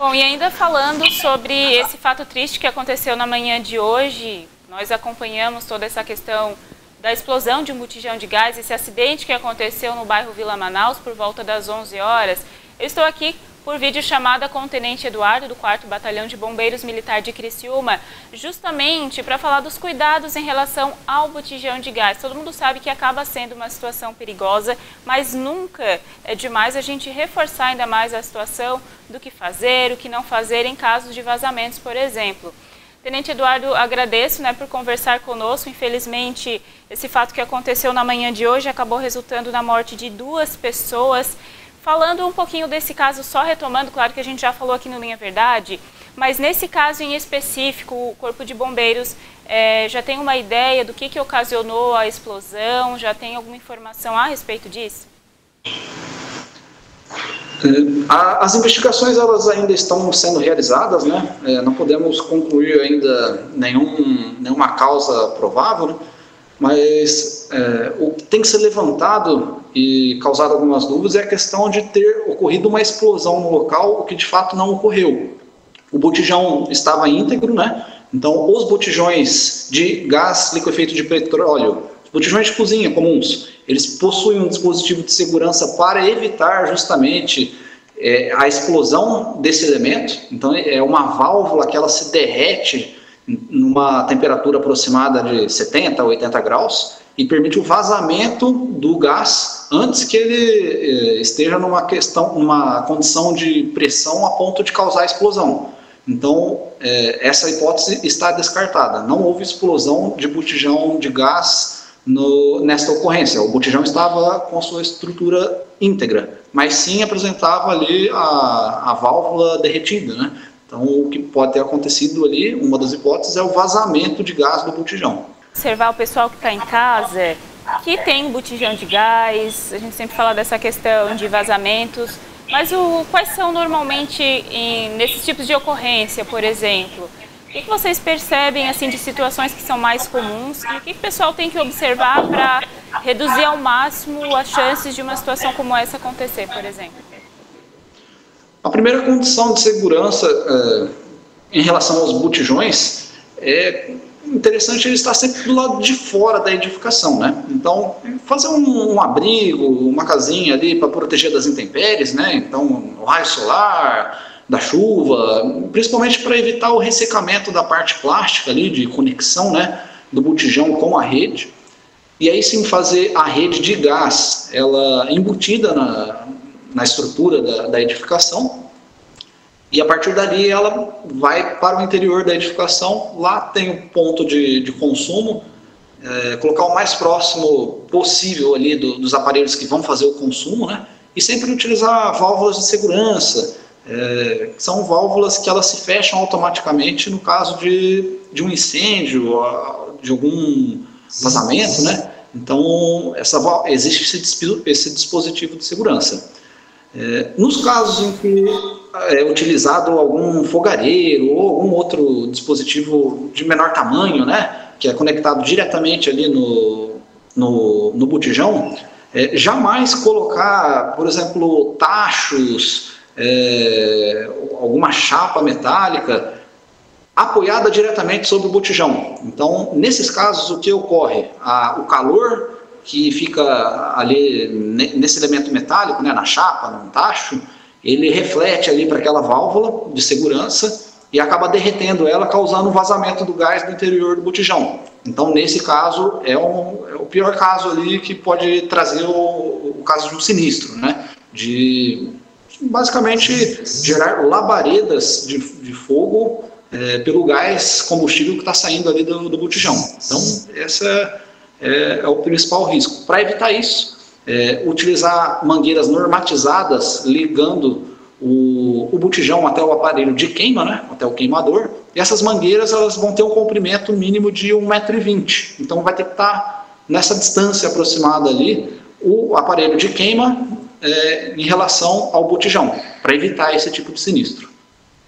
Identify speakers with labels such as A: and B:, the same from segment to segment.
A: Bom, e ainda falando sobre esse fato triste que aconteceu na manhã de hoje, nós acompanhamos toda essa questão da explosão de um botijão de gás, esse acidente que aconteceu no bairro Vila Manaus por volta das 11 horas. Eu estou aqui por vídeo chamada com o Tenente Eduardo, do 4 Batalhão de Bombeiros Militar de Criciúma, justamente para falar dos cuidados em relação ao botijão de gás. Todo mundo sabe que acaba sendo uma situação perigosa, mas nunca é demais a gente reforçar ainda mais a situação do que fazer, o que não fazer em casos de vazamentos, por exemplo. Tenente Eduardo, agradeço né, por conversar conosco. Infelizmente, esse fato que aconteceu na manhã de hoje acabou resultando na morte de duas pessoas. Falando um pouquinho desse caso, só retomando, claro que a gente já falou aqui no Linha Verdade, mas nesse caso em específico, o Corpo de Bombeiros é, já tem uma ideia do que, que ocasionou a explosão? Já tem alguma informação a respeito disso?
B: É, as investigações elas ainda estão sendo realizadas, né? É, não podemos concluir ainda nenhum, nenhuma causa provável, né? mas é, o que tem que ser levantado e causado algumas dúvidas é a questão de ter ocorrido uma explosão no local, o que de fato não ocorreu. O botijão estava íntegro, né? Então, os botijões de gás liquefeito de petróleo, os botijões de cozinha comuns, eles possuem um dispositivo de segurança para evitar justamente é, a explosão desse elemento. Então, é uma válvula que ela se derrete numa temperatura aproximada de 70 a 80 graus e permite o vazamento do gás antes que ele eh, esteja numa questão, numa condição de pressão a ponto de causar explosão. Então, eh, essa hipótese está descartada. Não houve explosão de botijão de gás no, nesta ocorrência. O botijão estava com a sua estrutura íntegra, mas sim apresentava ali a, a válvula derretida, né? Então, o que pode ter acontecido ali, uma das hipóteses, é o vazamento de gás do botijão.
A: Observar o pessoal que está em casa, que tem botijão de gás, a gente sempre fala dessa questão de vazamentos, mas o, quais são normalmente em, nesses tipos de ocorrência, por exemplo? O que, vocês percebem assim de situações que são mais comuns e o que, o pessoal tem que observar para reduzir ao máximo as chances de uma situação como essa acontecer, por exemplo?
B: A primeira condição de segurança é, em relação aos botijões é interessante ele estar sempre do lado de fora da edificação, né? Então, fazer um, um abrigo, uma casinha ali para proteger das intempéries, né? Então, o raio solar, da chuva, principalmente para evitar o ressecamento da parte plástica ali de conexão, né? Do botijão com a rede. E aí sim fazer a rede de gás, ela embutida na, na estrutura da, da edificação, e a partir dali ela vai para o interior da edificação, lá tem o ponto de, de consumo, é, colocar o mais próximo possível ali do, dos aparelhos que vão fazer o consumo, né? E sempre utilizar válvulas de segurança, é, são válvulas que elas se fecham automaticamente no caso de, de um incêndio, de algum vazamento, né? Então, essa, existe esse, esse dispositivo de segurança. É, nos casos em que é utilizado algum fogareiro ou algum outro dispositivo de menor tamanho, né, que é conectado diretamente ali no, no, no botijão, é, jamais colocar, por exemplo, tachos, é, alguma chapa metálica apoiada diretamente sobre o botijão. Então, nesses casos, o que ocorre? A, o calor que fica ali nesse elemento metálico, né, na chapa, no tacho, ele reflete ali para aquela válvula de segurança e acaba derretendo ela, causando vazamento do gás do interior do botijão. Então, nesse caso, é, um, é o pior caso ali que pode trazer o, o caso de um sinistro, né? De basicamente gerar labaredas de, de fogo é, pelo gás combustível que está saindo ali do, do botijão. Então, essa é, é o principal risco. Para evitar isso, é, utilizar mangueiras normatizadas ligando o, o, botijão até o aparelho de queima, né, até o queimador, e essas mangueiras elas vão ter um comprimento mínimo de 1,20m. Então vai ter que estar nessa distância aproximada ali o aparelho de queima é, em relação ao botijão, para evitar esse tipo de sinistro.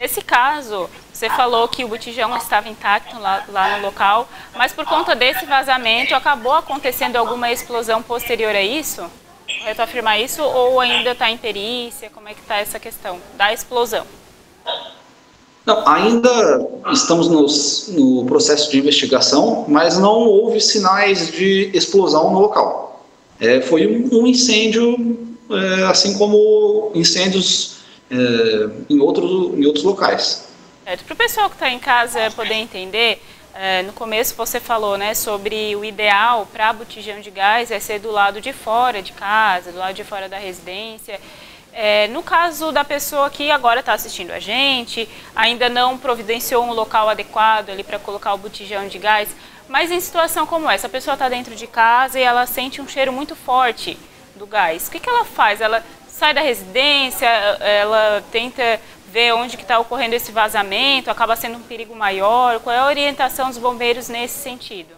A: Nesse caso, você falou que o botijão estava intacto lá, lá, no local, mas por conta desse vazamento acabou acontecendo alguma explosão posterior a isso? Correto afirmar isso ou ainda está em perícia? Como é que está essa questão da explosão?
B: Não, ainda estamos nos, no processo de investigação, mas não houve sinais de explosão no local. É, foi um, incêndio, é, assim como incêndios em, outros, em outros locais.
A: Para o pessoal que está em casa poder entender, é, no começo você falou né, sobre o ideal para botijão de gás é ser do lado de fora de casa, do lado de fora da residência. É, no caso da pessoa que agora está assistindo a gente, ainda não providenciou um local adequado ali para colocar o botijão de gás, mas em situação como essa, a pessoa está dentro de casa e ela sente um cheiro muito forte do gás. O que, que ela faz? Ela sai da residência, ela tenta ver onde que está ocorrendo esse vazamento, acaba sendo um perigo maior? Qual é a orientação dos bombeiros nesse sentido?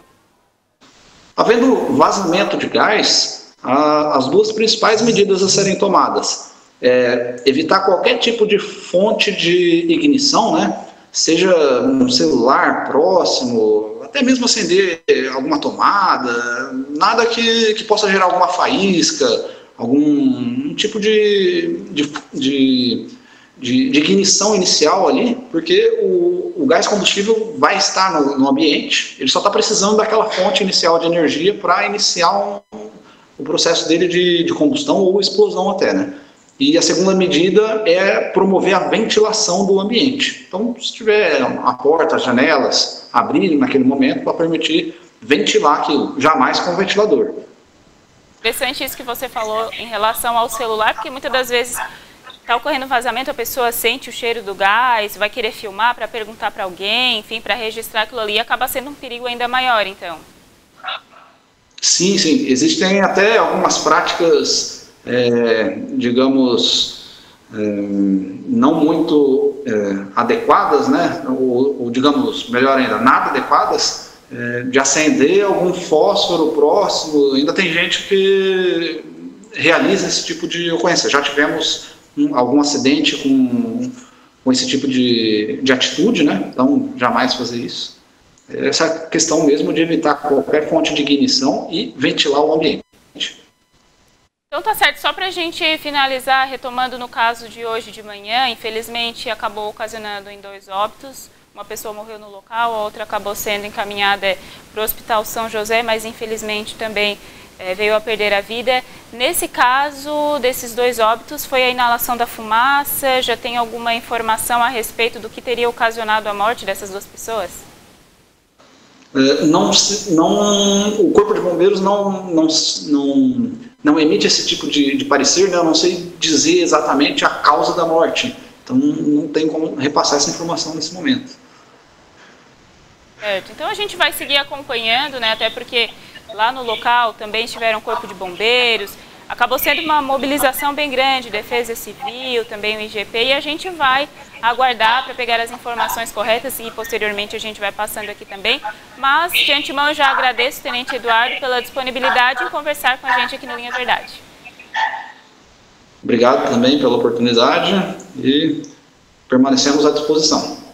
B: Havendo vazamento de gás, as duas principais medidas a serem tomadas é, evitar qualquer tipo de fonte de ignição, né? seja um celular próximo, até mesmo acender alguma tomada, nada que, que possa gerar alguma faísca, algum tipo de, de, de, de, de ignição inicial ali, porque o, o gás combustível vai estar no, no ambiente, ele só está precisando daquela fonte inicial de energia para iniciar um, o processo dele de, de combustão ou explosão até, né? E a segunda medida é promover a ventilação do ambiente. Então, se tiver a porta, as janelas abrirem naquele momento para permitir ventilar aquilo, jamais com ventilador.
A: Interessante isso que você falou em relação ao celular, porque muitas das vezes está ocorrendo vazamento, a pessoa sente o cheiro do gás, vai querer filmar para perguntar para alguém, enfim, para registrar aquilo ali, acaba sendo um perigo ainda maior, então.
B: Sim, sim. Existem até algumas práticas é, digamos, é, não muito é, adequadas, né, ou, ou, digamos, melhor ainda, nada adequadas, é, de acender algum fósforo próximo. Ainda tem gente que realiza esse tipo de ocorrência. Já tivemos um, algum acidente com, com esse tipo de, de atitude, né, então jamais fazer isso. Essa questão mesmo de evitar qualquer fonte de ignição e ventilar o ambiente.
A: Então tá certo, só para a gente finalizar, retomando no caso de hoje de manhã, infelizmente acabou ocasionando em dois óbitos, uma pessoa morreu no local, a outra acabou sendo encaminhada para o Hospital São José, mas infelizmente também é, veio a perder a vida. Nesse caso desses dois óbitos, foi a inalação da fumaça? Já tem alguma informação a respeito do que teria ocasionado a morte dessas duas pessoas?
B: É, não, não, o Corpo de Bombeiros não, não, não não emite esse tipo de, de parecer, né? eu não sei dizer exatamente a causa da morte. Então não tem como repassar essa informação nesse momento.
A: Certo. Então a gente vai seguir acompanhando, né? Até porque lá no local também estiveram corpo de bombeiros. Acabou sendo uma mobilização bem grande, Defesa Civil, também o IGP, e a gente vai aguardar para pegar as informações corretas e posteriormente a gente vai passando aqui também. Mas de antemão eu já agradeço, Tenente Eduardo, pela disponibilidade em conversar com a gente aqui no Linha Verdade.
B: Obrigado também pela oportunidade e permanecemos à disposição.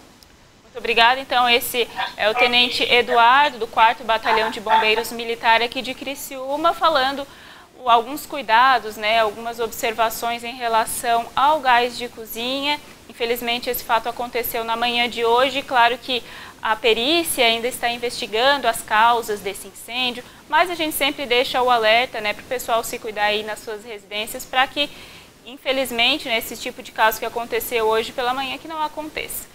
A: Obrigada. Então, esse é o Tenente Eduardo, do 4 Batalhão de Bombeiros Militar aqui de Criciúma, falando alguns cuidados, né, algumas observações em relação ao gás de cozinha. Infelizmente, esse fato aconteceu na manhã de hoje. Claro que a perícia ainda está investigando as causas desse incêndio, mas a gente sempre deixa o alerta né, para o pessoal se cuidar aí nas suas residências para que, infelizmente, nesse tipo de caso que aconteceu hoje pela manhã, que não aconteça.